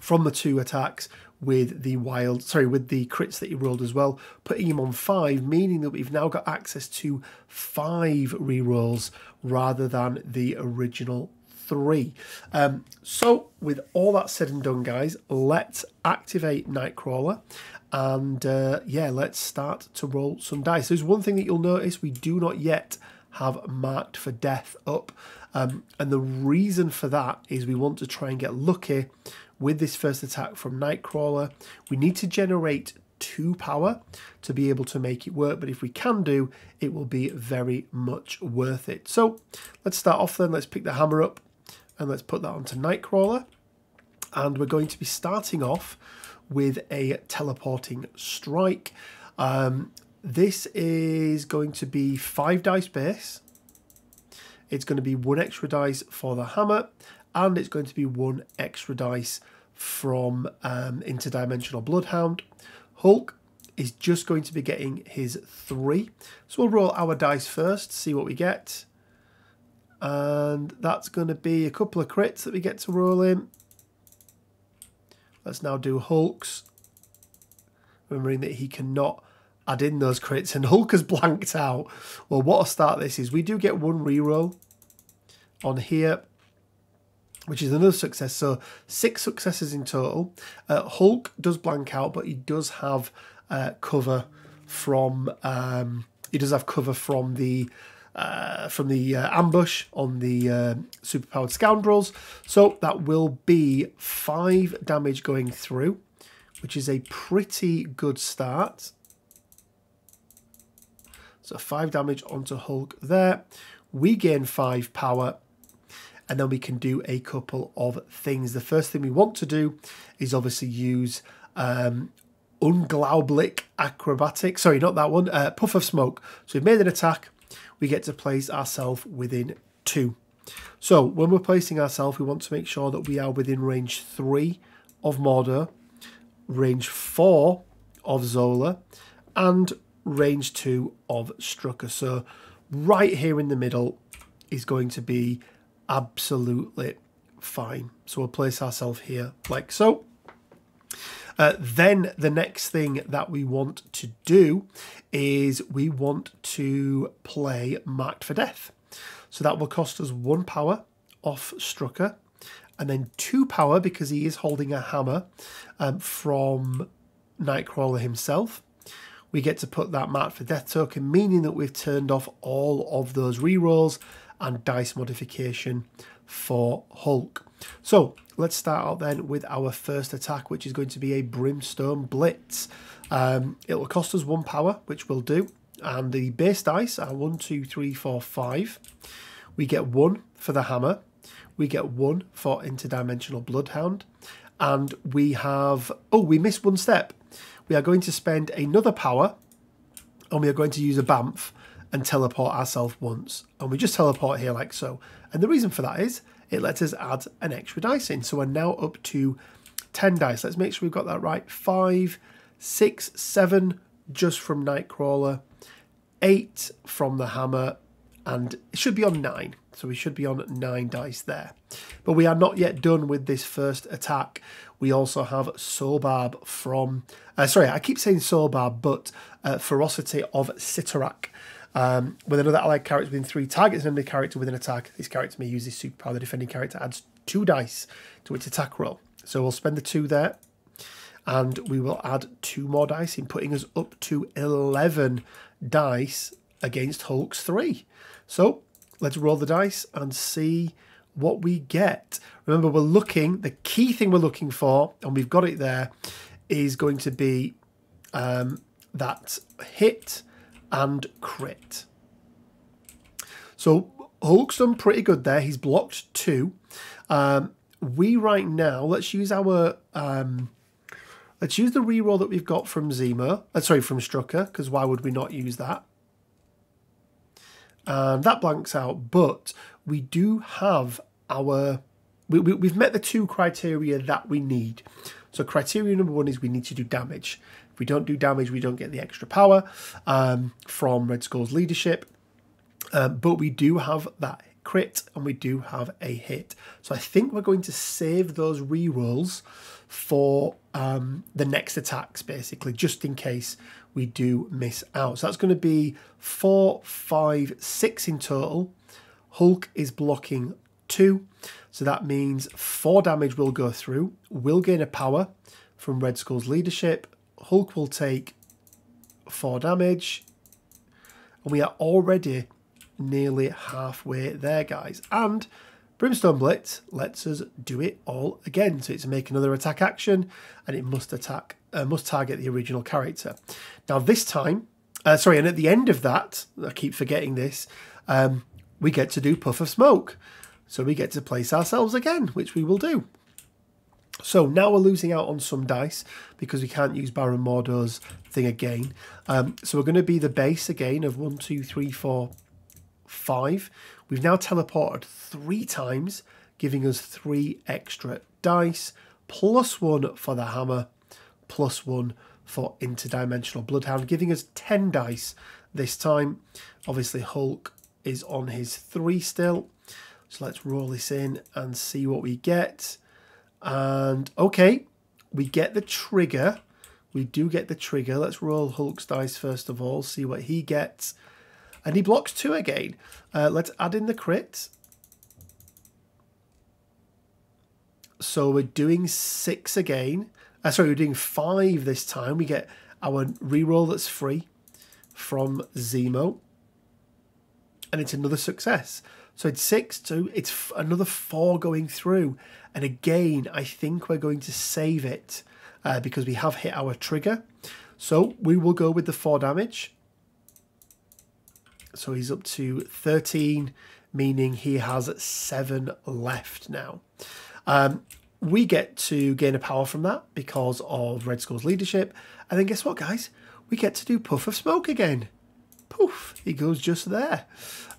from the two attacks with the wild sorry with the crits that he rolled as well putting him on five meaning that we've now got access to five rerolls rather than the original three. Um, so with all that said and done guys let's activate nightcrawler and uh, yeah let's start to roll some dice. There's one thing that you'll notice we do not yet have marked for death up um, and the reason for that is we want to try and get lucky with this first attack from Nightcrawler. We need to generate two power to be able to make it work, but if we can do, it will be very much worth it. So let's start off then. Let's pick the hammer up and let's put that onto Nightcrawler. And we're going to be starting off with a teleporting strike. Um, this is going to be five dice base. It's going to be one extra dice for the hammer, and it's going to be one extra dice from um, Interdimensional Bloodhound. Hulk is just going to be getting his three. So we'll roll our dice first, see what we get. And that's going to be a couple of crits that we get to roll in. Let's now do Hulk's. Remembering that he cannot add in those crits and Hulk has blanked out. Well, what a start this is. We do get one reroll on here which is another success. So six successes in total. Uh, Hulk does blank out, but he does have uh, cover from um, he does have cover from the uh, from the uh, ambush on the uh, superpowered scoundrels. So that will be five damage going through, which is a pretty good start. So five damage onto Hulk there. We gain five power and then we can do a couple of things. The first thing we want to do is obviously use um, Unglaublich Acrobatic, sorry, not that one, uh, Puff of Smoke. So we've made an attack, we get to place ourselves within two. So when we're placing ourselves, we want to make sure that we are within range three of Mordo, range four of Zola, and range two of Strucker. So right here in the middle is going to be absolutely fine. So we'll place ourselves here like so. Uh, then the next thing that we want to do is we want to play Marked for Death. So that will cost us one power off Strucker and then two power because he is holding a hammer um, from Nightcrawler himself. We get to put that Marked for Death token, meaning that we've turned off all of those rerolls and dice modification for Hulk. So let's start out then with our first attack, which is going to be a Brimstone Blitz. Um, it will cost us one power, which we'll do. And the base dice are one, two, three, four, five. We get one for the hammer. We get one for Interdimensional Bloodhound. And we have... Oh, we missed one step. We are going to spend another power and we are going to use a BAMF and teleport ourselves once. And we just teleport here like so. And the reason for that is it lets us add an extra dice in. So we're now up to 10 dice. Let's make sure we've got that right. Five, six, seven just from Nightcrawler, eight from the hammer, and it should be on nine. So we should be on nine dice there. But we are not yet done with this first attack. We also have Sobab from, uh, sorry, I keep saying Sobab, but uh, Ferocity of Cyttorak. Um, with another allied character within three targets and enemy character within attack, this character may use this superpower. The defending character adds two dice to its attack roll. So we'll spend the two there. And we will add two more dice in, putting us up to 11 dice against Hulk's three. So let's roll the dice and see what we get. Remember, we're looking, the key thing we're looking for, and we've got it there, is going to be um, that hit and crit. So Hulk's done pretty good there. He's blocked two. Um, we right now, let's use our, um, let's use the reroll that we've got from Zemo, uh, sorry, from Strucker, because why would we not use that? And that blanks out, but we do have our, we, we, we've met the two criteria that we need. So criteria number one is we need to do damage. We don't do damage, we don't get the extra power um, from Red Skull's leadership. Um, but we do have that crit and we do have a hit. So I think we're going to save those rerolls for um, the next attacks, basically, just in case we do miss out. So that's going to be four, five, six in total. Hulk is blocking two. So that means four damage will go through. We'll gain a power from Red Skull's leadership. Hulk will take four damage. And we are already nearly halfway there, guys. And Brimstone Blitz lets us do it all again. So it's make another attack action, and it must attack, uh, must target the original character. Now this time, uh, sorry, and at the end of that, I keep forgetting this, um, we get to do Puff of Smoke. So we get to place ourselves again, which we will do. So now we're losing out on some dice because we can't use Baron Mordo's thing again. Um, so we're going to be the base again of one, two, three, four, five. We've now teleported three times, giving us three extra dice, plus one for the hammer, plus one for interdimensional bloodhound, giving us 10 dice this time. Obviously, Hulk is on his three still. So let's roll this in and see what we get. And okay, we get the trigger. We do get the trigger. Let's roll Hulk's dice first of all, see what he gets. And he blocks two again. Uh, let's add in the crit. So we're doing six again. Uh, sorry, we're doing five this time. We get our reroll that's free from Zemo. And it's another success. So it's six, so it's another four going through. And again, I think we're going to save it uh, because we have hit our trigger. So we will go with the four damage. So he's up to 13, meaning he has seven left now. Um, we get to gain a power from that because of Red Skull's leadership. And then guess what, guys? We get to do Puff of Smoke again. Poof, he goes just there.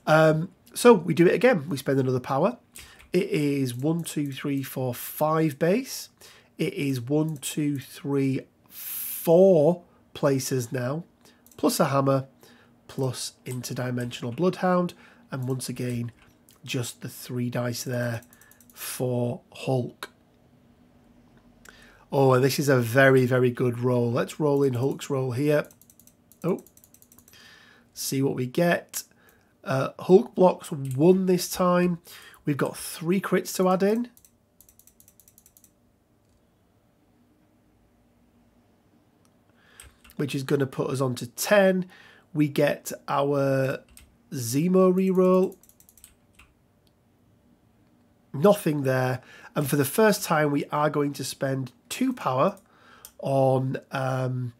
Um, so we do it again. We spend another power. It is one, two, three, four, five base. It is one, two, three, four places now, plus a hammer, plus interdimensional bloodhound, and once again, just the three dice there for Hulk. Oh, and this is a very, very good roll. Let's roll in Hulk's roll here. Oh, see what we get. Uh, Hulk blocks one this time. We've got three crits to add in. Which is going to put us on to 10. We get our Zemo reroll. Nothing there. And for the first time, we are going to spend two power on um,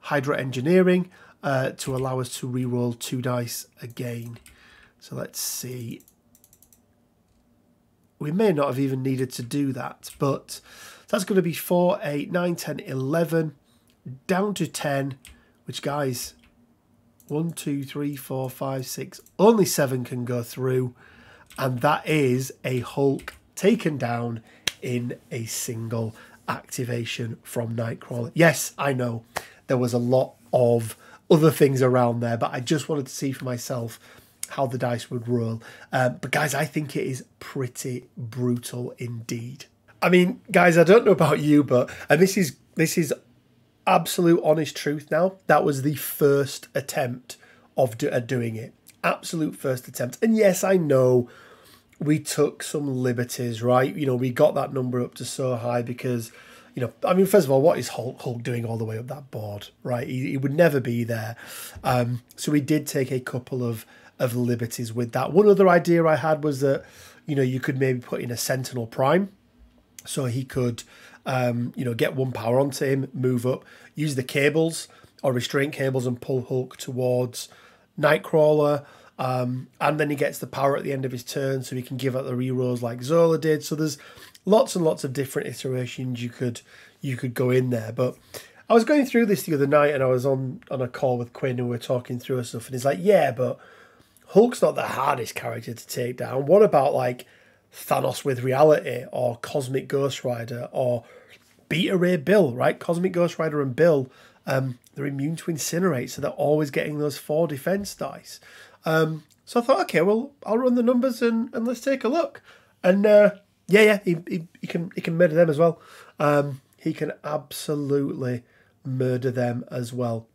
Hydra Engineering uh, to allow us to re-roll two dice again. So let's see. We may not have even needed to do that, but that's going to be 4, 8, 9, 10, 11, down to 10, which, guys, 1, 2, 3, 4, 5, 6, only 7 can go through, and that is a Hulk taken down in a single activation from Nightcrawler. Yes, I know there was a lot of other things around there, but I just wanted to see for myself how the dice would roll. Um, but guys, I think it is pretty brutal indeed. I mean, guys, I don't know about you, but and this is this is absolute honest truth. Now that was the first attempt of do, doing it, absolute first attempt. And yes, I know we took some liberties, right? You know, we got that number up to so high because you know, I mean, first of all, what is Hulk, Hulk doing all the way up that board, right? He, he would never be there. Um, so we did take a couple of of liberties with that. One other idea I had was that, you know, you could maybe put in a Sentinel Prime, so he could, um, you know, get one power onto him, move up, use the cables or restraint cables, and pull Hulk towards Nightcrawler. Um, and then he gets the power at the end of his turn, so he can give out the rerolls like Zola did. So there's lots and lots of different iterations you could you could go in there. But I was going through this the other night, and I was on on a call with Quinn, and we were talking through stuff, and he's like, "Yeah, but Hulk's not the hardest character to take down. What about like Thanos with reality, or Cosmic Ghost Rider, or Beta Ray Bill? Right, Cosmic Ghost Rider and Bill." Um, they're immune to incinerate, so they're always getting those four defense dice. Um, so I thought, okay, well, I'll run the numbers and, and let's take a look. And uh, yeah, yeah, he, he, he can he can murder them as well. Um, he can absolutely murder them as well.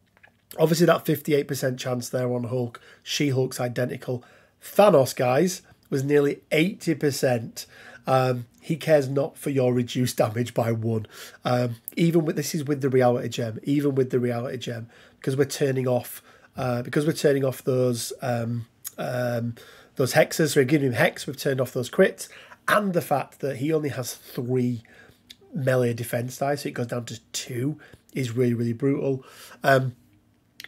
Obviously, that 58% chance there on Hulk, She Hulk's identical. Thanos, guys, was nearly 80%. Um, he cares not for your reduced damage by one. Um, even with this is with the reality gem, even with the reality gem, because we're turning off uh, because we're turning off those um, um, those hexes, so we're giving him hex, we've turned off those crits, and the fact that he only has three melee defense dice, so it goes down to two, is really, really brutal. Um,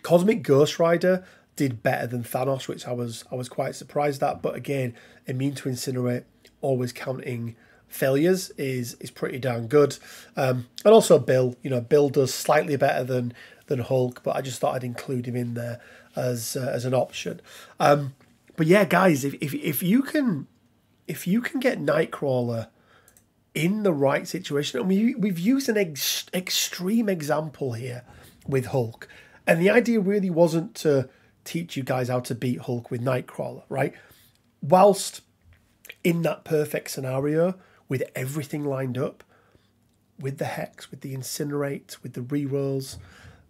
Cosmic Ghost Rider did better than Thanos, which I was I was quite surprised at. But again, immune to incinerate, always counting failures is is pretty darn good. Um, and also Bill, you know, Bill does slightly better than than Hulk, but I just thought I'd include him in there as uh, as an option. Um, but yeah, guys, if, if if you can if you can get Nightcrawler in the right situation, and we we've used an ex- extreme example here with Hulk, and the idea really wasn't to teach you guys how to beat Hulk with Nightcrawler, right? Whilst in that perfect scenario with everything lined up, with the hex, with the incinerate, with the rerolls,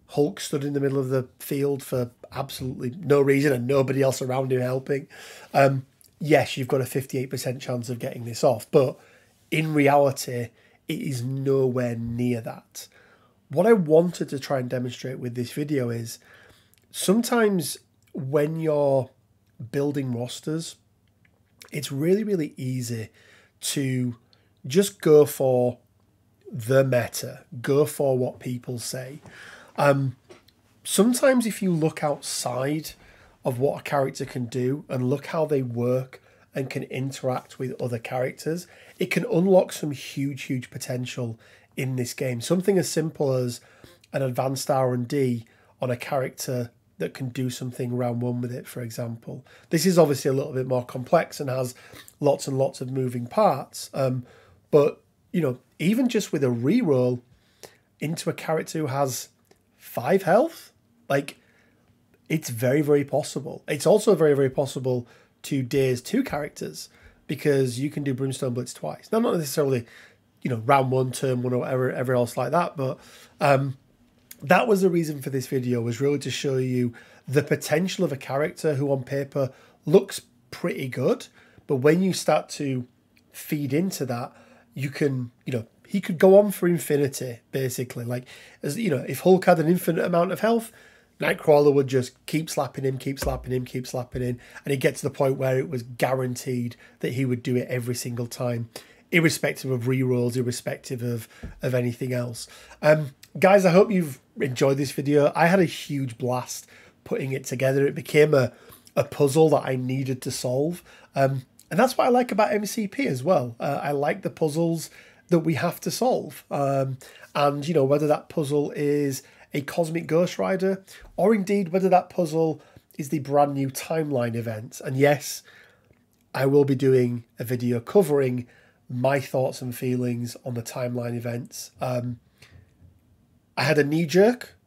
Hulk stood in the middle of the field for absolutely no reason and nobody else around him helping. Um, yes, you've got a 58% chance of getting this off, but in reality, it is nowhere near that. What I wanted to try and demonstrate with this video is sometimes when you're building rosters, it's really, really easy to just go for the meta, go for what people say. Um, sometimes if you look outside of what a character can do and look how they work and can interact with other characters, it can unlock some huge, huge potential in this game. Something as simple as an advanced R&D on a character that can do something round one with it, for example. This is obviously a little bit more complex and has lots and lots of moving parts. Um, but, you know, even just with a reroll into a character who has five health. Like, it's very, very possible. It's also very, very possible to daze two characters because you can do Brimstone Blitz twice. Now, not necessarily, you know, round one, turn one, or whatever, ever else like that, but um, that was the reason for this video was really to show you the potential of a character who on paper looks pretty good, but when you start to feed into that, you can, you know, he could go on for infinity, basically. Like, as you know, if Hulk had an infinite amount of health, Nightcrawler would just keep slapping him, keep slapping him, keep slapping him, and he'd get to the point where it was guaranteed that he would do it every single time, irrespective of rerolls, irrespective of of anything else. Um, guys, I hope you've enjoyed this video. I had a huge blast putting it together. It became a a puzzle that I needed to solve. Um, and that's what I like about MCP as well. Uh, I like the puzzles that we have to solve. Um, and, you know, whether that puzzle is a Cosmic Ghost Rider or indeed whether that puzzle is the brand new timeline event. And yes, I will be doing a video covering my thoughts and feelings on the timeline events. Um, I had a knee jerk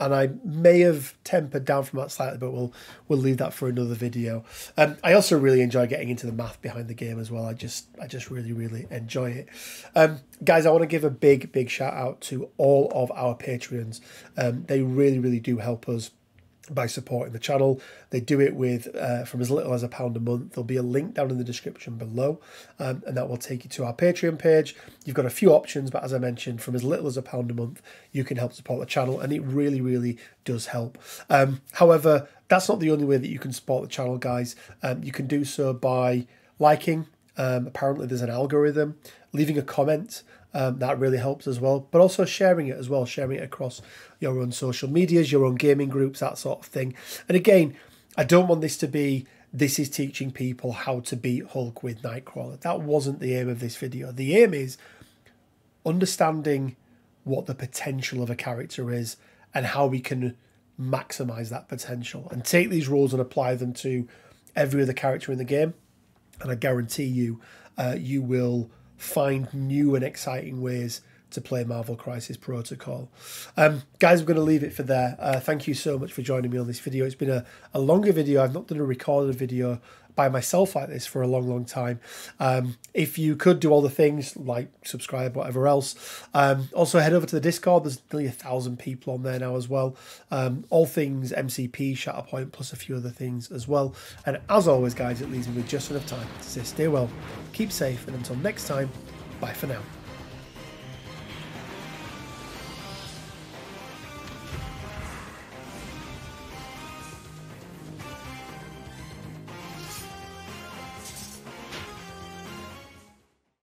and I may have tempered down from that slightly, but we'll we'll leave that for another video. Um, I also really enjoy getting into the math behind the game as well. I just I just really really enjoy it, um, guys. I want to give a big big shout out to all of our Patreons. Um, they really really do help us by supporting the channel. They do it with uh, from as little as a pound a month. There'll be a link down in the description below, um, and that will take you to our Patreon page. You've got a few options, but as I mentioned, from as little as a pound a month, you can help support the channel, and it really, really does help. Um, however, that's not the only way that you can support the channel, guys. Um, you can do so by liking. Um, apparently, there's an algorithm, leaving a comment. Um, that really helps as well. But also sharing it as well, sharing it across your own social medias, your own gaming groups, that sort of thing. And again, I don't want this to be this is teaching people how to beat Hulk with Nightcrawler. That wasn't the aim of this video. The aim is understanding what the potential of a character is and how we can maximize that potential and take these rules and apply them to every other character in the game. And I guarantee you, uh, you will find new and exciting ways to play Marvel Crisis Protocol. Um, guys, I'm going to leave it for there. Uh, thank you so much for joining me on this video. It's been a, a longer video. I've not done a recorded video by myself like this for a long, long time. Um, if you could do all the things like subscribe, whatever else. Um, also, head over to the Discord. There's nearly a thousand people on there now as well. Um, all things MCP, Shatterpoint, plus a few other things as well. And as always, guys, it leaves me with just enough time to say stay well, keep safe, and until next time, bye for now.